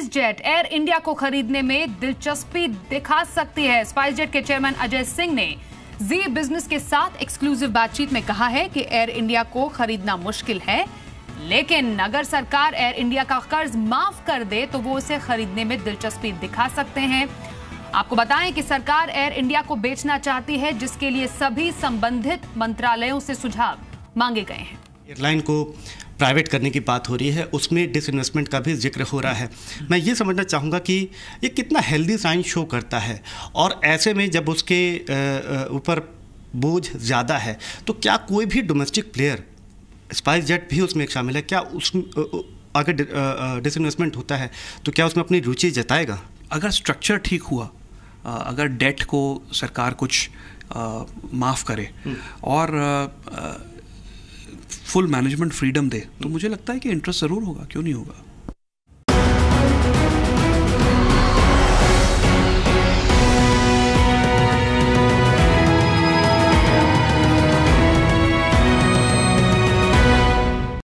India को खरीदने में दिलचस्पी दिखा सकती है। स्पाइस जेट के चेयरमैन अजय सिंह ने जी बिज़नेस के साथ एक्सक्लूसिव बातचीत में कहा है कि एयर इंडिया को खरीदना मुश्किल है, लेकिन अगर सरकार एयर इंडिया का कर्ज माफ़ कर दे तो वो उसे खरीदने में दिलचस्पी दिखा सकते हैं। आपको बताएँ कि सरकार एयर इंडिया को बेचना चाहती है, जिसके लिए सभी संबंधित मंत्रालयों से सुझाव मांगे गए हैं। एयरलाइन को प्राइवेट करने की बात हो रही है उसमें डिसइन्वेस्टमेंट का भी ज़िक्र हो रहा है मैं ये समझना चाहूँगा कि ये कितना हेल्दी साइन शो करता है और ऐसे में जब उसके ऊपर बोझ ज़्यादा है तो क्या कोई भी डोमेस्टिक प्लेयर स्पाइस जेट भी उसमें एक शामिल है क्या उस अगर डिसइन्वेस्टमेंट होता है तो क्या उसमें अपनी रुचि जताएगा अगर स्ट्रक्चर ठीक हुआ अगर डेट को सरकार कुछ माफ़ करे हम्म। और फुल मैनेजमेंट फ्रीडम दे तो मुझे लगता है कि इंटरेस्ट ज़रूर होगा, क्यों नहीं होगा?